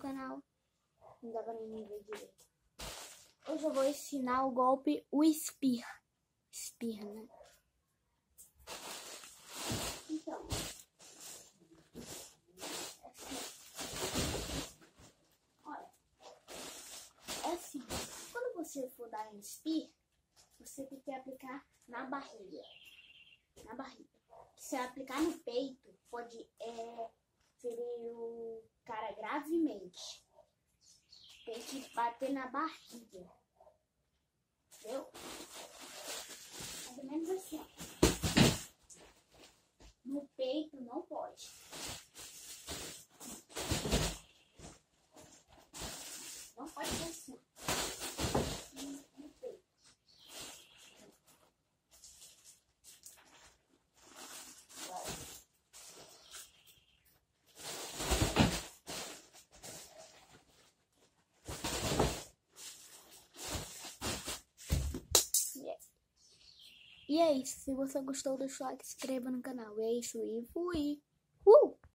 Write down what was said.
canal. Não dá pra nem ver direito. Hoje eu vou ensinar o golpe, o Spear. Spear, né? Então. É assim. Quando você for dar um Spear, você tem que aplicar na barriga. Na barriga. Se aplicar no peito, pode é, cara gravemente. Tem que bater na barriga. Entendeu? Mais ou menos assim, ó. No peito não pode. Não pode ser assim. No peito. Agora. E é isso. Se você gostou, deixa o like, se inscreva no canal. É isso e fui. Uh!